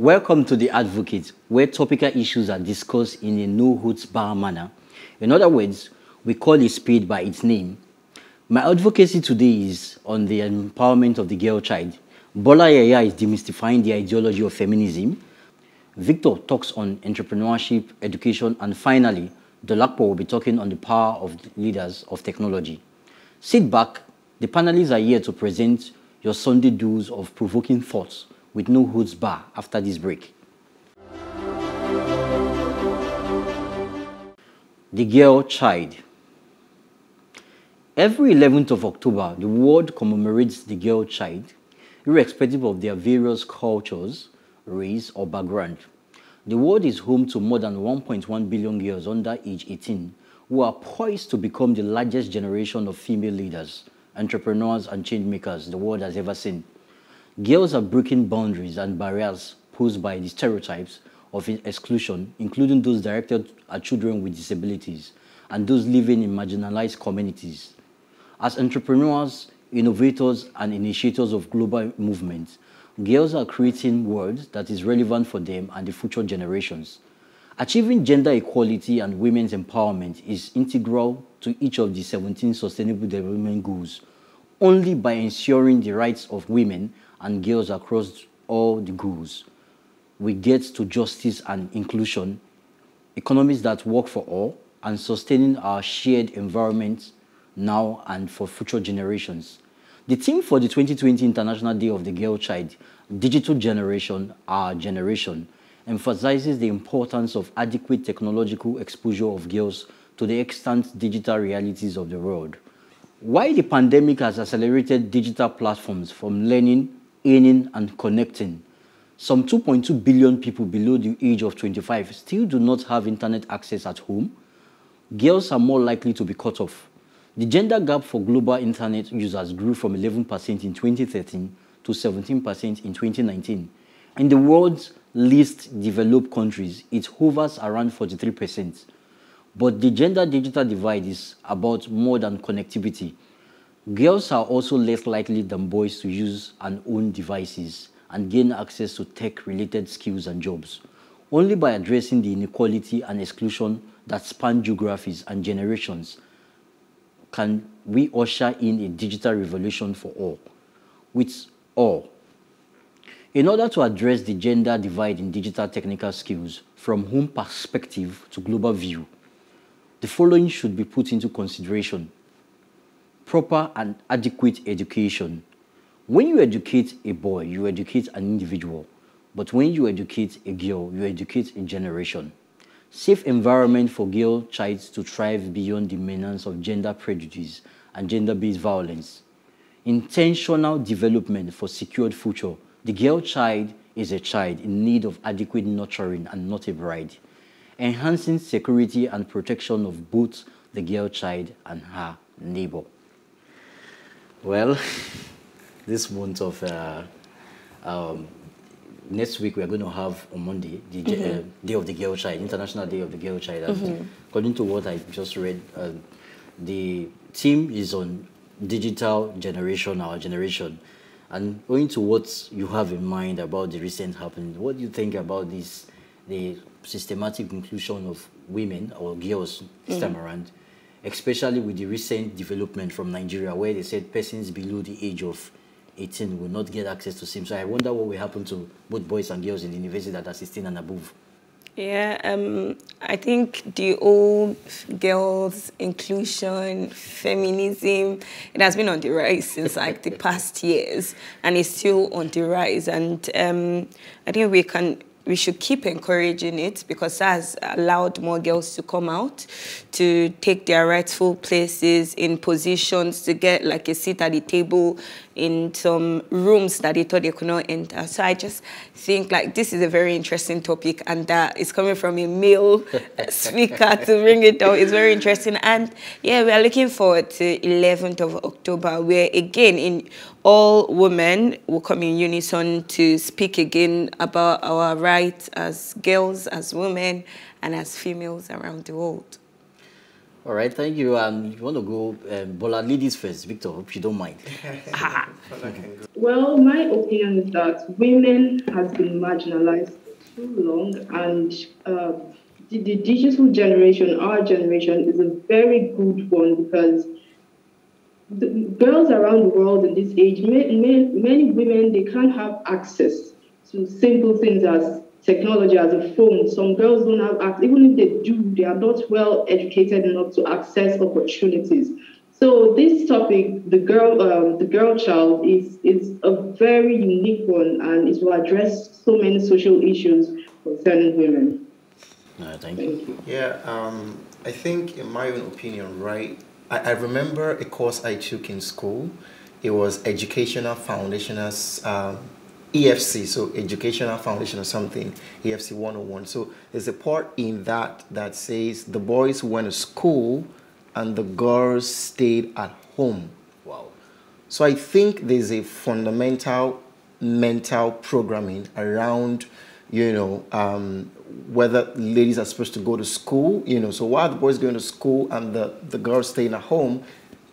Welcome to The Advocate, where topical issues are discussed in a no hoots bar manner. In other words, we call a spade by its name. My advocacy today is on the empowerment of the girl child. Bola Yaya is demystifying the ideology of feminism. Victor talks on entrepreneurship, education, and finally, Dolapo will be talking on the power of leaders of technology. Sit back, the panelists are here to present your Sunday dose of provoking thoughts with no hoods bar after this break. The girl child. Every 11th of October, the world commemorates the girl child, irrespective of their various cultures, race, or background. The world is home to more than 1.1 billion girls under age 18 who are poised to become the largest generation of female leaders, entrepreneurs, and change makers the world has ever seen. Girls are breaking boundaries and barriers posed by the stereotypes of exclusion, including those directed at children with disabilities and those living in marginalized communities. As entrepreneurs, innovators, and initiators of global movements, girls are creating worlds that is relevant for them and the future generations. Achieving gender equality and women's empowerment is integral to each of the 17 Sustainable Development Goals, only by ensuring the rights of women and girls across all the goals. We get to justice and inclusion, economies that work for all, and sustaining our shared environment now and for future generations. The theme for the 2020 International Day of the Girl Child, Digital Generation, Our Generation, emphasizes the importance of adequate technological exposure of girls to the extant digital realities of the world. While the pandemic has accelerated digital platforms from learning earning, and connecting. Some 2.2 billion people below the age of 25 still do not have internet access at home. Girls are more likely to be cut off. The gender gap for global internet users grew from 11% in 2013 to 17% in 2019. In the world's least developed countries, it hovers around 43%. But the gender digital divide is about more than connectivity. Girls are also less likely than boys to use and own devices and gain access to tech-related skills and jobs. Only by addressing the inequality and exclusion that span geographies and generations can we usher in a digital revolution for all, with all. In order to address the gender divide in digital technical skills from home perspective to global view, the following should be put into consideration proper and adequate education. When you educate a boy, you educate an individual. But when you educate a girl, you educate a generation. Safe environment for girl child to thrive beyond the menace of gender prejudice and gender-based violence. Intentional development for secured future. The girl child is a child in need of adequate nurturing and not a bride. Enhancing security and protection of both the girl child and her neighbor. Well, this month of uh, um, next week we are going to have on Monday the mm -hmm. uh, Day of the Girl Child, International Day of the Girl Child. Mm -hmm. according to what I just read, uh, the theme is on digital generation, our generation. And going to what you have in mind about the recent happening, what do you think about this, the systematic inclusion of women or girls this mm -hmm. time around especially with the recent development from Nigeria where they said persons below the age of 18 will not get access to SIM. So I wonder what will happen to both boys and girls in the university that are 16 and above. Yeah, um, I think the old girls' inclusion, feminism, it has been on the rise since like the past years, and it's still on the rise. And um, I think we can we should keep encouraging it because that has allowed more girls to come out to take their rightful places in positions to get like a seat at the table in some rooms that they thought they could not enter. So I just think like this is a very interesting topic and that is coming from a male speaker to bring it up. It's very interesting. And yeah, we are looking forward to 11th of October where again in all women will come in unison to speak again about our rights as girls, as women, and as females around the world. All right, thank you. Um, you want to go, um, Bola, ladies first. Victor, if you don't mind. well, my opinion is that women has been marginalized too long, and uh, the, the digital generation, our generation, is a very good one because the girls around the world in this age, many, many women, they can't have access to simple things as technology as a phone. Some girls don't have access, even if they do, they are not well educated enough to access opportunities. So this topic, the girl, um, the girl child, is is a very unique one, and it will address so many social issues concerning women. No, thank you. Yeah, um, I think, in my own opinion, right. I, I remember a course I took in school. It was educational foundational um, EFC, so Educational Foundation or something, EFC 101. So there's a part in that that says the boys went to school and the girls stayed at home. Wow. So I think there's a fundamental mental programming around, you know, um, whether ladies are supposed to go to school, you know, so while the boys going to school and the, the girls staying at home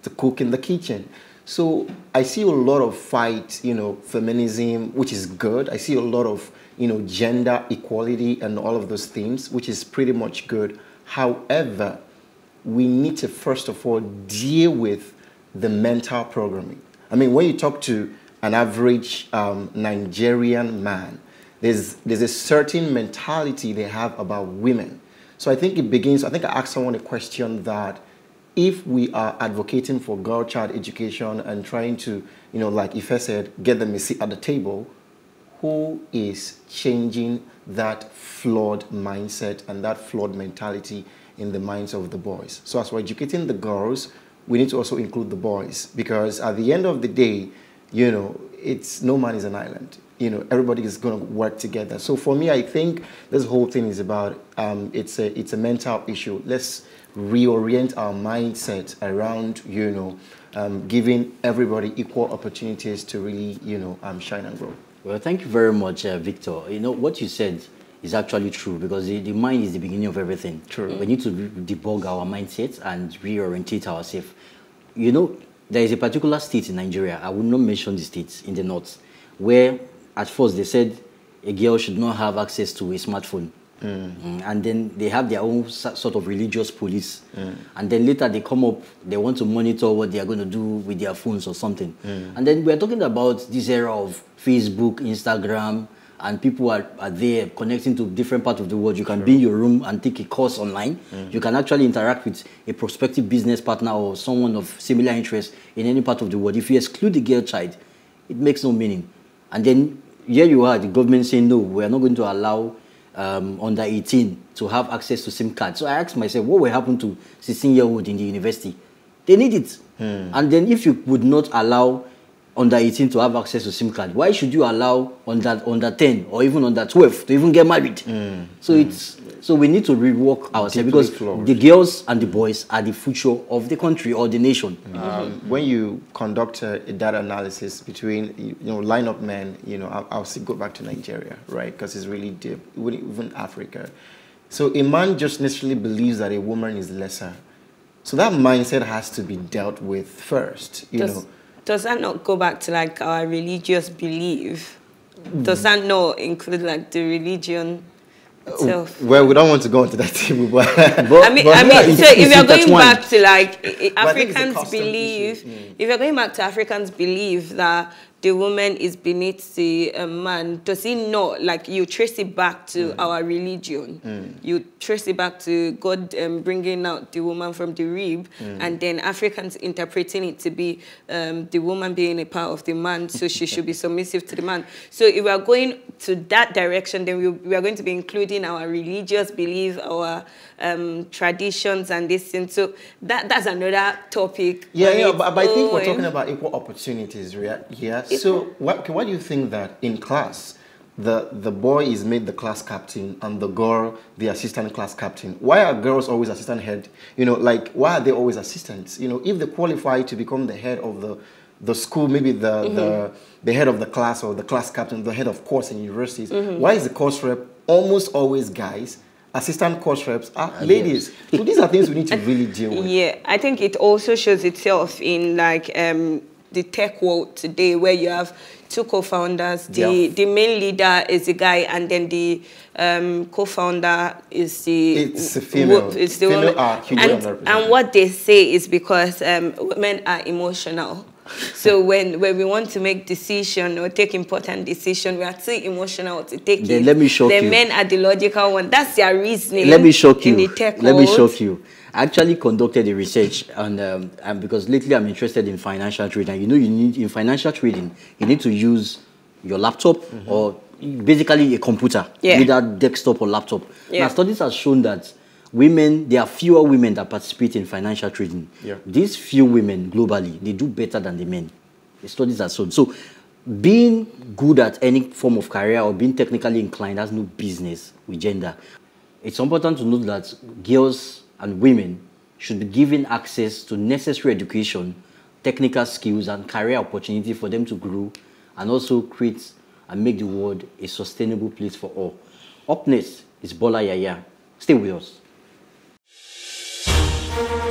to cook in the kitchen. So I see a lot of fight, you know, feminism, which is good. I see a lot of, you know, gender equality and all of those things, which is pretty much good. However, we need to first of all deal with the mental programming. I mean, when you talk to an average um, Nigerian man, there's, there's a certain mentality they have about women. So I think it begins, I think I asked someone a question that if we are advocating for girl child education and trying to, you know, like Ife said, get them a seat at the table, who is changing that flawed mindset and that flawed mentality in the minds of the boys? So as we're educating the girls, we need to also include the boys because at the end of the day, you know, it's no man is an island. You know, everybody is going to work together. So for me, I think this whole thing is about um, it's a it's a mental issue. Let's reorient our mindset around, you know, um, giving everybody equal opportunities to really, you know, um, shine and grow. Well, thank you very much, uh, Victor. You know, what you said is actually true because the, the mind is the beginning of everything. True. We need to debug our mindset and reorientate ourselves. You know, there is a particular state in Nigeria, I will not mention the states in the north, where at first they said a girl should not have access to a smartphone. Mm. And then they have their own sort of religious police. Mm. And then later they come up, they want to monitor what they are going to do with their phones or something. Mm. And then we're talking about this era of Facebook, Instagram, and people are, are there connecting to different parts of the world. You can sure. be in your room and take a course online. Mm. You can actually interact with a prospective business partner or someone of similar interest in any part of the world. If you exclude the girl child, it makes no meaning. And then here you are, the government saying, no, we are not going to allow um, under 18 to have access to SIM card. So I asked myself, what will happen to 16 year old in the university? They need it. Hmm. And then if you would not allow under 18 to have access to SIM card, why should you allow under under 10 or even under 12 to even get married? Mm. So mm. it's so we need to rework ourselves because flawed. the girls and the boys are the future of the country or the nation. Um, when you conduct a, a, data analysis between you know line up men, you know I'll, I'll see, go back to Nigeria, right? Because it's really deep, even Africa. So a man just necessarily believes that a woman is lesser. So that mindset has to be dealt with first, you Does, know does that not go back to like our religious belief? Does that not include like the religion itself? Well, we don't want to go into that table, but, but I mean, but I mean, so if you're going back to like Africans believe, mm. if you're going back to Africans believe that the woman is beneath the uh, man, does he know? like you trace it back to mm. our religion, mm. you trace it back to God um, bringing out the woman from the rib, mm. and then Africans interpreting it to be um, the woman being a part of the man, so she should be submissive to the man. So if we are going to that direction, then we, we are going to be including our religious belief, our um, traditions and this thing. So that, that's another topic. Yeah, yeah, but, but I think we're talking about equal opportunities, yeah? yeah? So what, why do you think that in class, the, the boy is made the class captain and the girl the assistant class captain. Why are girls always assistant head? You know, like why are they always assistants? You know, if they qualify to become the head of the the school, maybe the mm -hmm. the the head of the class or the class captain, the head of course in universities, mm -hmm. why is the course rep almost always guys assistant course reps are ladies. So these are things we need to really deal with. Yeah, I think it also shows itself in like um, the tech world today, where you have two co-founders. The Yeah. the main leader is a guy, and then the um, co-founder is the It's a female. It's the Female woman. are hugely and, and what they say is because um, women are emotional. So when, when we want to make decision or take important decision, we are too emotional to take Then it. let me shock the you. The men are the logical one. That's their reasoning. Let me shock you. In the tech Let me shock you. I actually conducted a research, and, um, and because lately I'm interested in financial trading. And you know, you need in financial trading, you need to use your laptop or basically a computer, Yeah. either desktop or laptop. Yeah. Now, studies have shown that women, there are fewer women that participate in financial trading. Yeah. These few women globally, they do better than the men. The studies are shown. So, being good at any form of career or being technically inclined has no business with gender. It's important to note that girls and women should be given access to necessary education, technical skills, and career opportunity for them to grow and also create and make the world a sustainable place for all. Up next is Bola Yaya. Stay with us. Thank you.